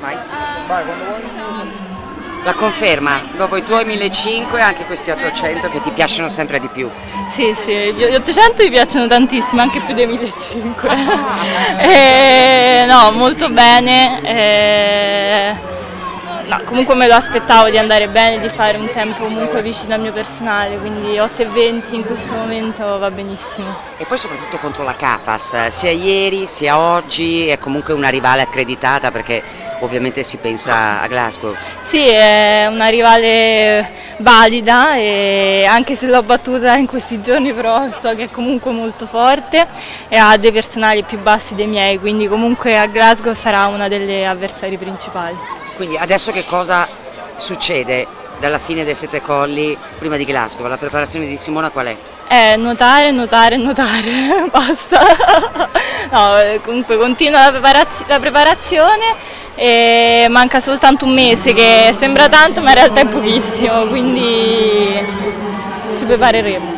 Vai. La conferma, dopo i tuoi 1500 anche questi 800 che ti piacciono sempre di più. Sì, sì, gli 800 mi piacciono tantissimo, anche più dei 1500. eh, no, molto bene. Eh, no, comunque me lo aspettavo di andare bene, di fare un tempo comunque vicino al mio personale, quindi 8 e 20 in questo momento va benissimo. E poi soprattutto contro la Capas, sia ieri sia oggi è comunque una rivale accreditata perché ovviamente si pensa a Glasgow. Sì, è una rivale valida e anche se l'ho battuta in questi giorni però so che è comunque molto forte e ha dei personali più bassi dei miei, quindi comunque a Glasgow sarà una delle avversari principali. Quindi adesso che cosa succede dalla fine dei sette colli prima di Glasgow? La preparazione di Simona qual è? Eh, nuotare, nuotare, nuotare, basta. no, comunque continua la, preparazio la preparazione e manca soltanto un mese che sembra tanto ma in realtà è pochissimo, quindi ci prepareremo.